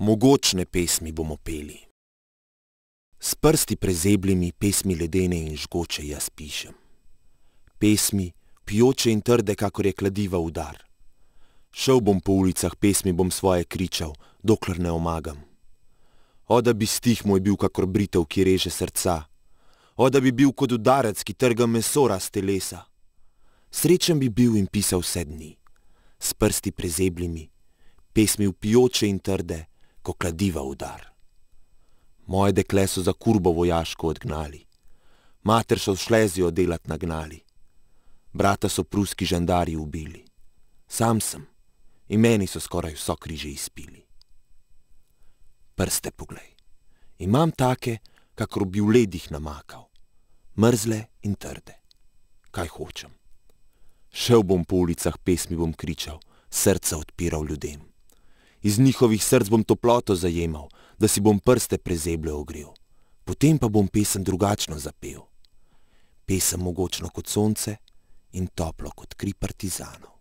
mogočne pesmi bomo peli. S prsti prezeblimi pesmi ledene in žgoče jaz pišem. Pesmi, pijoče in trde, kakor je kladiva udar. Šel bom po ulicah, pesmi bom svoje kričal, dokler ne omagam. O, da bi stih moj bil kakor britev, ki reže srca. O, da bi bil kot udarec, ki trga meso raz telesa. Srečen bi bil in pisal vse dni, s prsti prezeblimi, pesmi upijoče in trde, ko kladiva udar. Moje dekle so za kurbo vojaško odgnali, mater so v šlezijo delat nagnali, brata so pruski žandari ubili, sam sem in meni so skoraj vso križe izpili. Prste poglej, imam take, kakor bi v ledih namakal, mrzle in trde. Kaj hočem? Šel bom po ulicah, pesmi bom kričal, srca odpiral ljudem iz njihovih src bom toploto zajemal, da si bom prste prezeble ogrel. Potem pa bom pesem drugačno zapel. Pesem mogočno kot sonce in toplo kot kri partizanov.